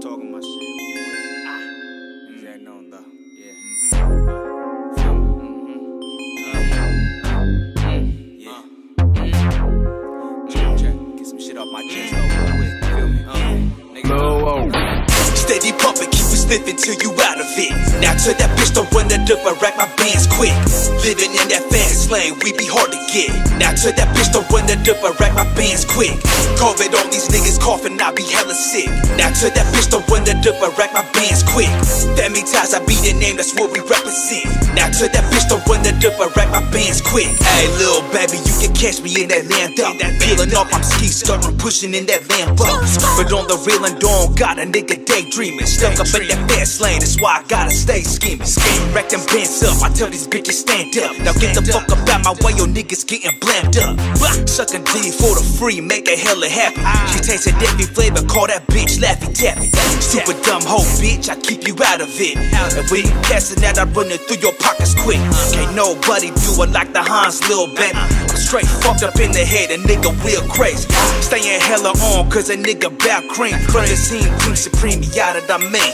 just talking my shit. Steady pumping, keep it sniffing till you out of it. Now to that bitch, don't run it up, I rack my bands quick. Living in that fast lane, we be hard to get. Now to that bitch, don't run it up, I rack my bands quick. COVID on these niggas coughing, I be hella sick. Now to that bitch the dip, I rack my bands quick. Ties, I be the name, that's what we represent. Now to that bitch don't run the dip, I rack my bands quick. Hey, little baby, you can catch me in that land up. Peeling off, I'm ski starting pushing in that Lambo. But on the real and don't got a nigga daydreaming. Stuck up in that fast lane, that's why I gotta stay scheming. Rack them bands up, I tell these bitches stand up. Now get the fuck up out my way, your niggas getting blamed up. Suckin' D for the free, make a hella happy. She tasted every flavor, call that bitch Laffy Taffy. Super dumb hoe, bitch, I keep you out of it. And when you passing that, I run it through your pockets quick. Can't nobody do it like the Hanz, baby. I'm straight fucked up in the head, a nigga real crazy. Staying hella on, cause a nigga bout cream. From the scene, King Supreme, yada da man.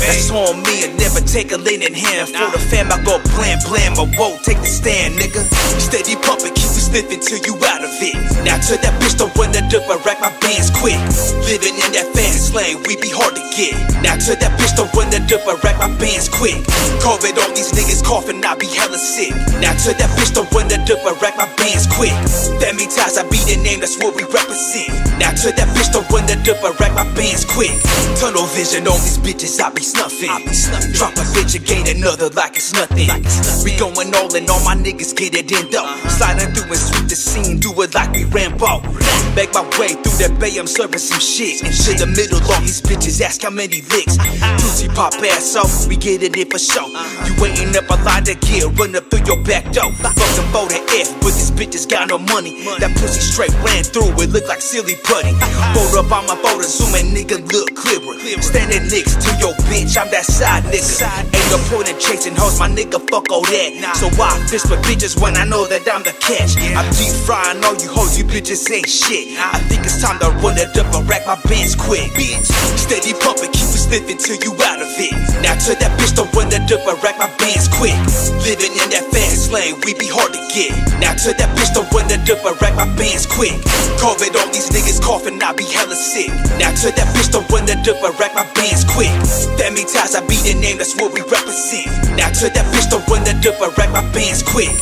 That's on me, I never take a lean in hand. For the fam, I go plan, plan, but won't take the stand, nigga. Steady pumping, keep it sniffing till you out it. Now to that bitch, don't run the dip, I rack my bands quick. Living in that fast lane, we be hard to get. Now to that bitch, don't run the dip, I rack my bands quick. COVID on these niggas coughing, I be hella sick. Now to that bitch, don't run the dip, I rack my bands quick. Family ties, I be the name, that's what we represent. Now to that bitch, don't run the dip, I rack my bands quick. Tunnel vision on these bitches, I be snuffing. Drop a bitch and gain another like it's nothing. We going all in, all my niggas get it in though. Uh-huh. Sliding through and sweep the scene, do it like we Rambo. Make my way through that bay, I'm serving some shit. Into the middle, all these bitches ask how many licks. Pop ass off, we get it in for show. You waiting up a line to get, run up through your back door. Fucking for the F, but this bitches got no money. That pussy straight ran through, it look like silly putty. Photo up on my photo, zooming, nigga look clearer. Standing next to your bitch, I'm that side nigga. Ain't no point in chasing hoes, my nigga, fuck all that. So why fist with bitches when I know that I'm the catch? I'm deep frying all you hoes, you bitches ain't shit. I think it's time to run it up and rack my bands quick. Bitch, steady pumping, keep it sniffing till you out of it. Now to that bitch, don't run it up and rack my bands quick. Living in that fast lane, we be hard to get. Now to that bitch, don't run it up and rack my bands quick. COVID on these niggas coughing, I be hella sick. Now to that bitch, don't run it up and rack my bands quick. Family ties, I be the name, that's what we represent. Now to that bitch, don't run it up and rack my bands quick.